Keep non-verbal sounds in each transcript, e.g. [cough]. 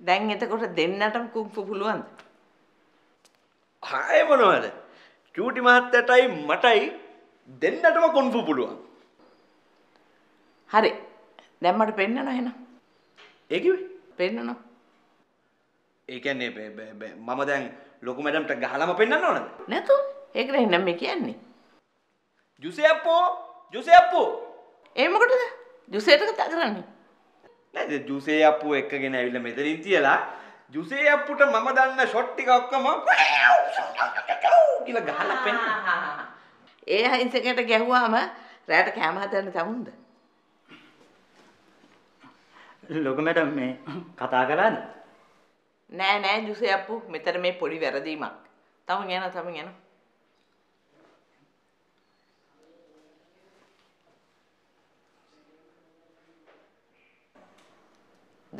දැන් එතකොට දෙන්නටම කුම්ෆු පුළුවන්ද? ආයෙ මොනවද? චූටි මහත්තයටයි මටයි දෙන්නටම කොන්ෆු පුළුවන්. හරි. දැන් මට පෙන්නන එහෙනම්. ඒ කිව්වේ? පෙන්නනවා. ඒ කියන්නේ. මම දැන් ලොකු මැඩම්ට ගහලම පෙන්වන්න ඕනද? නැතු. ඒකට එහෙනම් මේ කියන්නේ. ජුසේ අප්පෝ ජුසේ අප්පෝ ඒ මොකටද? ජුසේට කතා කරන්නේ. නේද ජුසේ අප්පෝ එක්කගෙන ඇවිල්ලා මෙතනින් තියලා ජුසේ අප්පුට මම දන්න ෂොට් ටික ඔක්කොම කියලා ගහලා පෙන්නන. ඒ අහිංසකයට ගැහුවාම රැට කෑම හදන්න තමුන්ද? ලොකු මැඩම් මේ කතා කළාද? නෑ නෑ ජුසේ අප්පු මෙතන මේ පොඩි වැරදීමක්. තමුන් යනවා තමුන් යනවා.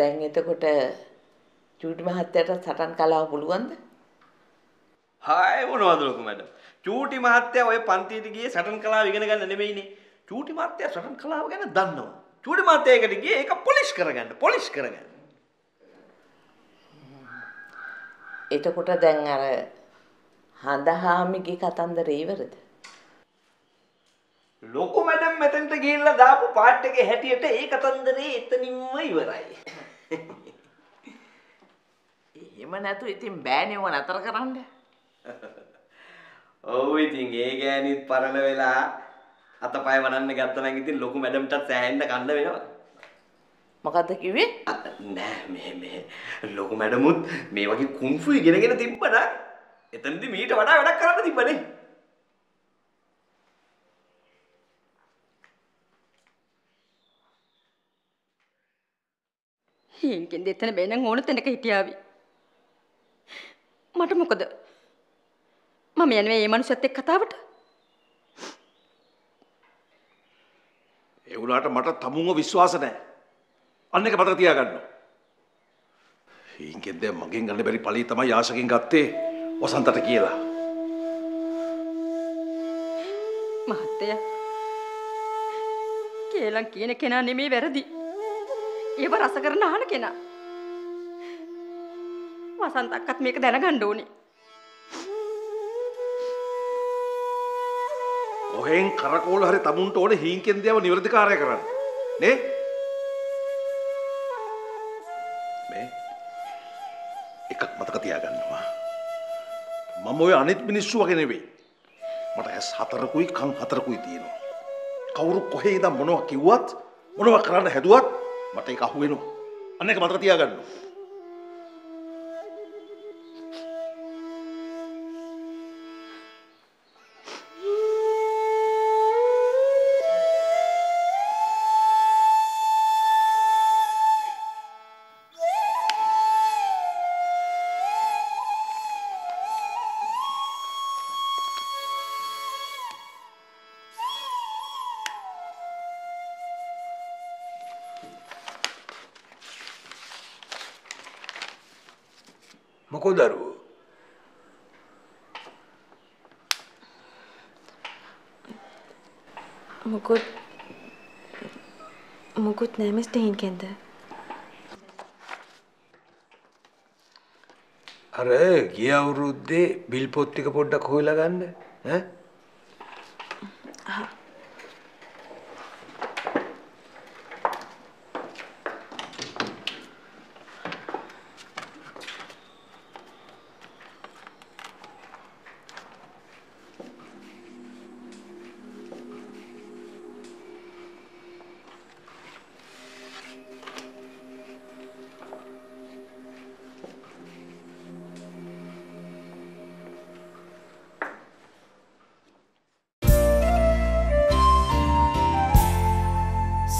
දැන් එතකොට චූටි මහත්තයට සටන් කලාව පුළුවන්ද? හාය මොනවද ලොකු මැඩම්. චූටි මහත්තයා ඔය පන්තියට ගියේ සටන් කලාව ඉගෙන ගන්න නෙමෙයිනේ. චූටි මහත්තයා සටන් කලාව ගැන දන්නවා. චූටි මහත්තයා ඒකට ගියේ ඒක පොලිෂ් කරගන්න පොලිෂ් කරගන්න. එතකොට දැන් අර හඳහාමිගේ කතන්දරේ ඉවරද? ලොකු මැඩම් මෙතනට ගිහිල්ලා දාපු පාට් එකේ හැටියට ඒ කතන්දරේ එතනින්ම ඉවරයි. [laughs] එහෙම නැතු ඉතින් බෑනේ ඔව නතර කරන්න. [laughs] ඔව් ඉතින් ඒ ගෑනිත් පරණ වෙලා අතපය වනන්න ගත්තා නම් ඉතින් ලොකු මැඩම්ටත් සෑහෙන්න කන්න වෙනවා. මොකද්ද කිව්වේ? නෑ මේ මේ ලොකු මැඩමුත් මේ වගේ කුන්ෆු ඉගෙනගෙන තිබ්බනම් එතනදී මීට වඩා වැඩක් කරන්න තිබ්බනේ. හීන්ගෙන් දෙතන බේනම් ඕන තැනක හිටියාවි. මට මොකද? මම යන්නේ මේ මනුස්සයත් එක්ක කතාවට. ඒ වුණාට මට තමුන්ව විශ්වාස නැහැ. අන්න එක මතක තියාගන්න. ඊන්ගෙන් දැන් මගෙන් ගන්න බැරි පළි තමයි ආශකින් ගත්තේ වසන්තට කියලා. මහත්තයා. කේලම් කියන කෙනා නෙමේ වැරදි. ඒව රස කරන අහන කෙනා. වසන්ත අක්කත් මේක දැනගන්න ඕනේ. කොහෙන් කරකෝල හරි තමුන්ට ඕනේ හීන්කෙන් දේව නිවැරදිකාරය කරන්න. නේ? මේ එකක් මතක තියාගන්නවා. මම ඔය අනිත් මිනිස්සු වගේ නෙවෙයි. මට ඇස් හතරකුයි කන් හතරකුයි තියෙනවා. කවුරු කොහේ ඉඳන් මොනවා කිව්වත් මොනවා කරන්න හැදුවත් මට ඒක අහු වෙනවා. අන්න එක මතක තියාගන්න. මොකෝ දරුවෝ? මොකුත් මොකුත් නෑ මිස්ටර් හින්කෙන්ද? අර ගිය අවුරුද්දේ බිල් පොත් ටික පොඩ්ඩක් හොයලා ගන්න ඈ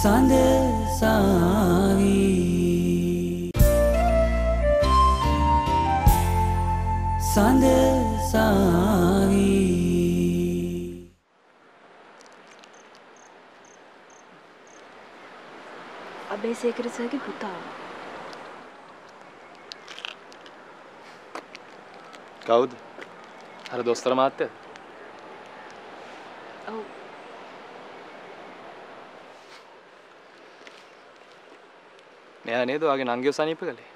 සඳ සාවී සඳ සාවී අබේසේකර සර්ගේ පුතාව කවුද? අර දොස්තර මාත්‍යද? ඔව් එයා නේද වගේ නංගිව සනීප කළේ?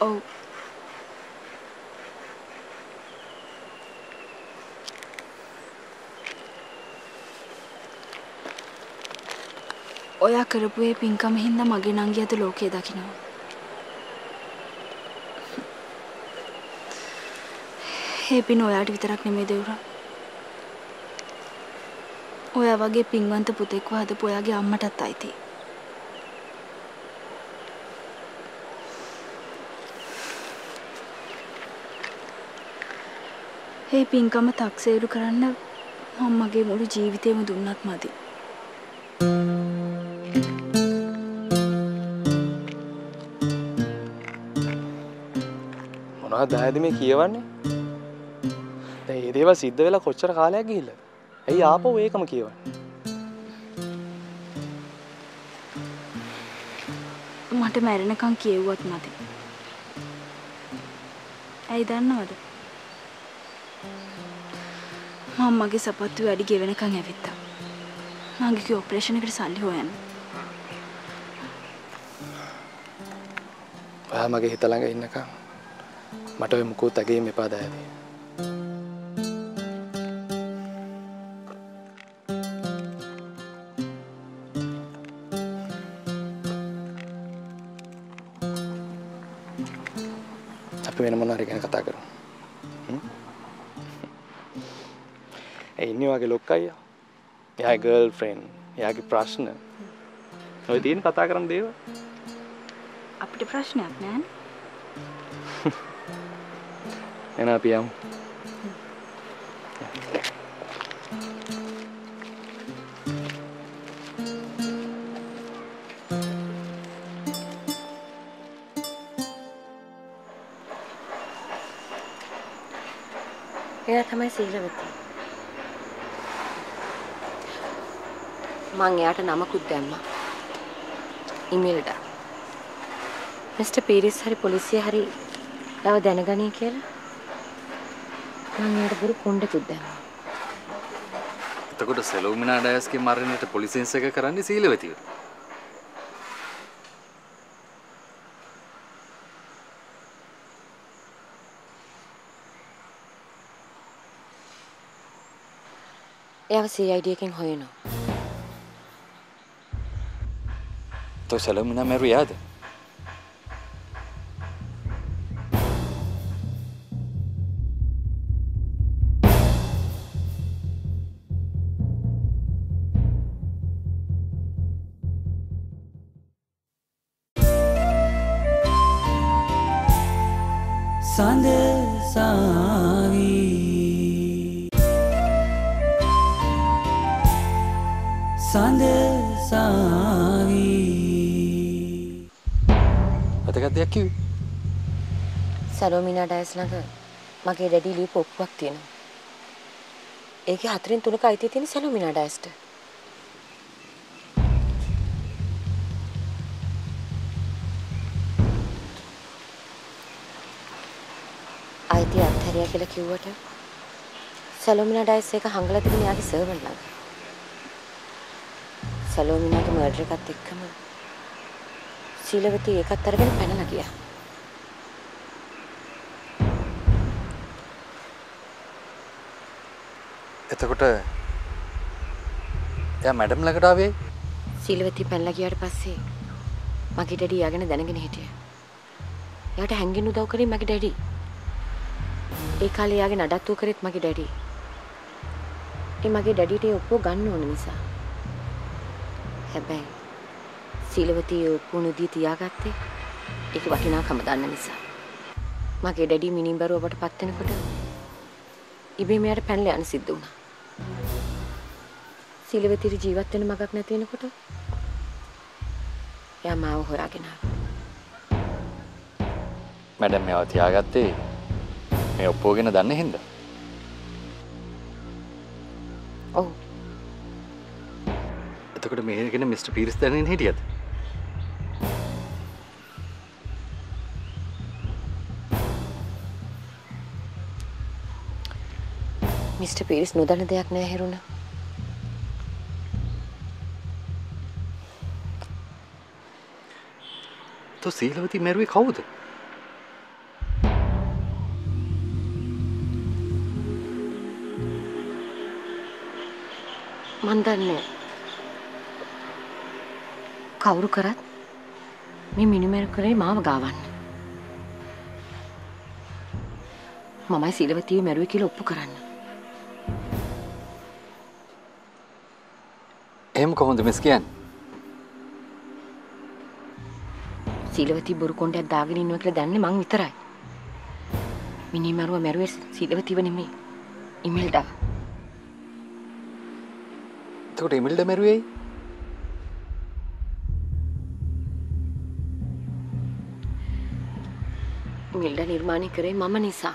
ඔව්. ඔයා කරපු ඒ පින්කම හින්දා මගේ නංගියද ලෝකේ දකිනවා. ඒ පින් ඔයාට විතරක් නෙමෙයි දෙවුරා. ඔයා වගේ පින්වන්ත පුතෙක්ව හදපු ඔයාගේ අම්මටත් අයිතියි. ඒ පින්කම තක්සේරු කරන්න මම මගේ මුළු ජීවිතේම දුන්නත් මදි. මොනවද දායද මේ කියවන්නේ දැන් ඒ දේවල් සිද්ධ වෙලා කොච්චර කාලයක් ගිහිල්ලාද ඇයි ආපහු ඒකම කියවන්නේ මට මැරෙනකම් කියෙව්වත් මදි. ඇයි දන්නවද? මම මගේ සපත්තු වැඩි ගෙවෙනකම් ඇවිත්තා. මගේ ඔපරේෂන් එකට සල්ලි හොයන්න. ඔයා මගේ හිත ළඟ ඉන්නකම් මට ඔය මුකුත් ඇගීම එපා දායදී වගේ ලොක්කයියා. එයාගේ ගර්ල්ෆ්‍රෙන්ඩ්, එයාගේ ප්‍රශ්න. ඔය තියෙන කතා කරන්න දේවල්. අපිට ප්‍රශ්නයක් නෑනේ. එන අපි යමු. එයා තමයි සීලවතී. මං එයාට නමකුත් දැම්මා. ඉමේල්ට. මිස්ටර් පීරිස් හරි පොලිසිය හරි එයාව දැනගනී කියලා. මං එයාට පුරු කොණ්ඩෙකුත් දැම්මා. එතකොට සෙලෝමිනා ඩයස්ගේ මරණයට පොලිසියෙන්ස එක කරන්නේ සීලවතිව. එයාව CID එකෙන් හොයනවා. والسلام na may riyada. Sandesari Sandesari වැදගත් දෙයක් කිව්වේ. සැලෝමිනා ඩයස් ළඟ මගේ ඩැඩි ලියපු ඔප්පුවක් තියෙනවා. ඒකේ හතරෙන් තුනක අයිතිය තියෙන සැලෝමිනා ඩයස්ට. අයිතිය අත්හැරියා කියලා කිව්වට සැලෝමිනා ඩයස් එක හංගලා තිබුණේ යාගේ සර්වන්ට් ළඟ. සැලෝමිනාගේ මර්ඩර් එකත් එක්කම සීලවතී ඒකත් අරගෙන පැනලා ගියා. එතකොට එයා මැඩම් ළඟට ආවේ සීලවතී පැනලා ගියාට පස්සේ මගේ ඩැඩි යාගෙන දැනගෙන හිටියා. එයාට හැංගෙන්න උදව් කරේ මගේ ඩැඩි. ඒ කාලේ යාගේ නඩත්තු කරෙත් මගේ ඩැඩි. ඒ මගේ ඩැඩිට ඒ ඔප්පුව ගන්න ඕන නිසා. හැබැයි සීලවතී නොදී තියාගත්තේ ඒක වටිනාකම දන්න නිසා. මගේ ඩැඩි මිනිම්බරුවට පත් වෙනකොට ඉබේම යාට පැනලා යන්න සිද්ධ වුණා. සීලවතීට ජීවත් වෙන මගක් නැති වෙනකොට එයා මාව හොයාගෙන ආවා. මැඩම් මෙයාව තියාගත්තේ මේ ඔප්පුව ගැන දන්නේ හින්දා. ඔව්. එතකොට මේ ගැන මිස්ටර් පීරිස් දැනගෙන හිටියද? මිස්ටර් පීරිස් නොදන්න දෙයක් නෑ හෙරුණා. તો සීලවති මැරුවේ කවුද? මන් දන්නේ කවුරු කරත් මේ මිනිමෙර කරේ මාව ගාවන්න. මමයි සීලවතිව මැරුවේ කියලා ඔප්පු කරන්න. කොහොමද මිස් කියන්නේ? සීලවතී බොරු කොණ්ඩයක් දාගෙන ඉන්නවා කියලා දන්නේ මං විතරයි. මිනිමරුව මැරුවේ සීලවතීව නෙමෙයි. ඉමෙල්ඩා. එතකොට ඉමිල්ඩ මැරුවේ ඇයි? ඉමෙල්ඩා නිර්මාණය කරේ මම නිසා.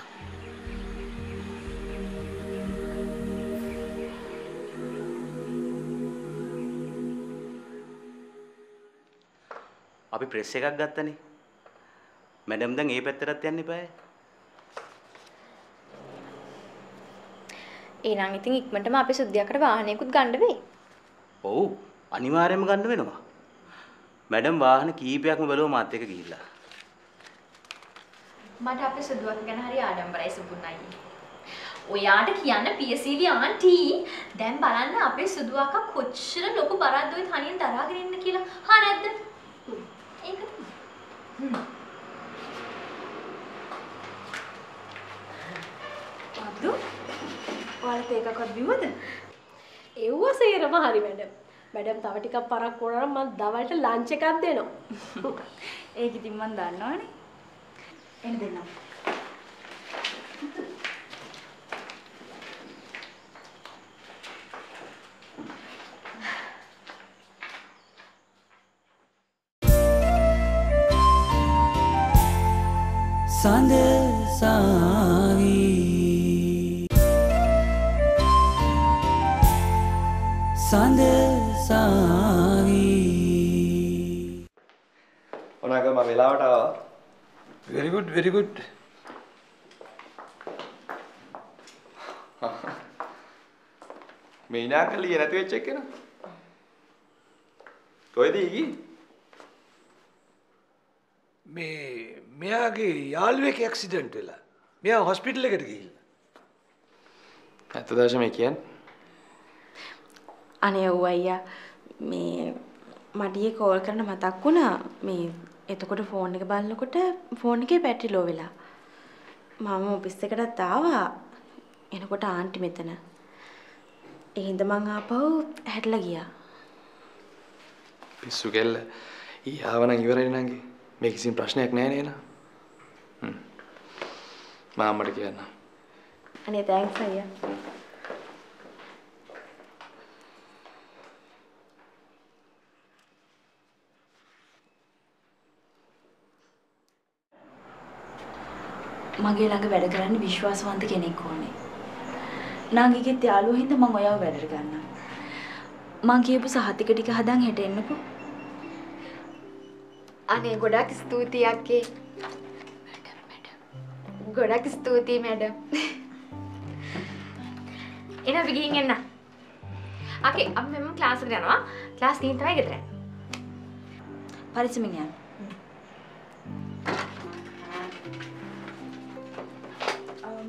අපි ප්‍රෙස් එකක් ගත්තනේ. මැඩම් දැන් ඒ පැත්තටත් යන්න එපායි. ඒනම් ඉතින් ඉක්මනටම අපි සුද්ධියකට වාහනයකුත් ගන්න වෙයි. ඔව් අනිවාර්යයෙන්ම ගන්න වෙනවා. මැඩම් වාහන කීපයක්ම බැලුවා මාත් එක්ක ගිහිල්ලා. මට අපේ සුදුවක් ගැන හරි ආඩම්බරයි සුබුන් අයියේ. ඔයාට කියන්න පියසීලි ආන්ටි දැන් බලන්න අපේ සුදු අක්කා කොච්චර ලොකු බරක්ද ඔය තනියෙන් දරාගෙන ඉන්න කියලා. හා නැද්ද? ඒක තමයි. අද්දු ඔයාලට ඒකක්වත් බිව්වද? එව්ව සේරම හරි මැඩම්. මැඩම් තව ටිකක් පරක් වුණා නම් මම දවල්ට ලන්ච් එකක් දෙනවා. [laughs] ඒක ඉතින් මන් දන්නවනේ. එන්න දෙන්නම්. සඳ සාවී සඳ සාවී ඔනක මම වෙලාවට ආවා. very good very good මේ ඉනාකලිය නැති වෙච්ච එක්කන. කොයිද ඊගි? මේ මෙයාගේ යාළුවෙක් ඇක්සිඩන්ට් වෙලා. මෙයා හොස්පිටල් එකට ගිහිල්ලා. ඇත්ත දශම කියන්නේ? අනේ ඔව් අයියා. මේ මට ඊයේ කෝල් කරන්න මතක් වුණා. මේ එතකොට ෆෝන් එක බලනකොට ෆෝන් එකේ බැටරි ලෝ වෙලා. මම ඔෆිස් එකටත් ආවා. එනකොට ආන්ටි මෙතන. ඒ හින්දා මං ආපහු හැටලා ගියා. පිස්සු කෙල්ල. ඊ ආවනම් ඉවරයි නංගි. මේ කිසිම ප්‍රශ්නයක් නෑ නේන මාමට කියන්න අනේ තෑන්ක්ස් අයියා මගේ ළඟ වැඩ කරන්න විශ්වාසවන්ත කෙනෙක් ඕනේ. නාගිගෙත් යාළුවෝ හින්දා මම ඔයාව වැඩට ගන්නවා. මං කියපු සහතික ටික හදන් හෙට එන්නකෝ. අනේ ගොඩක් ස්තුතියි අක්කේ. ගොඩක් ස්තුතියි මැඩම්. එන අපි ගිහින් එන්න. අකේ අපි මෙම ක්ලාස් එකට යනවා. ක්ලාස් ගිහින් තමයි ගෙදර යන්නේ. පරිස්සමින් යන්න.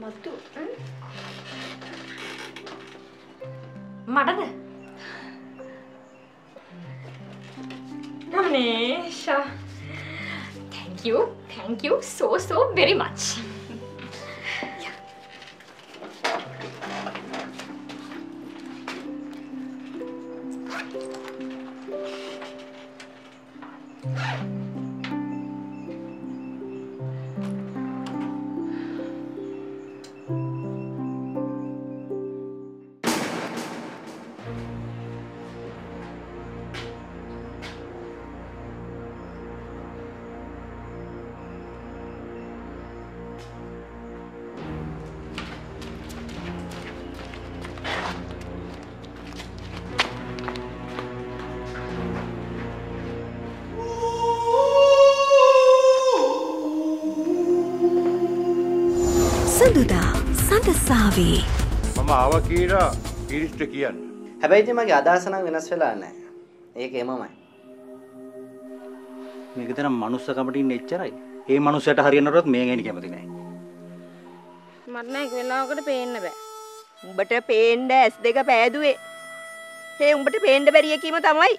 මත්තු මටද? Ramesh. Thank you. Thank you so so very much. සඳසාවේ මම ආව කියලා ඉරිස්ට කියන්න. හැබැයි ඉතින් මගේ අදහස නම් වෙනස් වෙලා නැහැ. ඒක එමමයි. මේක තරම් මනුස්සකමට ඉන්න එච්චරයි. ඒ මනුස්සයට හරියනකොත් මේ ගැන කැමති නැහැ. මට නම් එක වෙලාවකට පේන්න බෑ. උඹට පේන්න ඇස් දෙක පෑදුවේ. හේ උඹට පේන්න බැරිය කීම තමයි.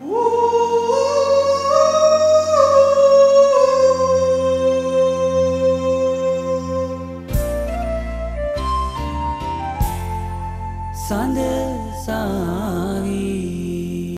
සඳ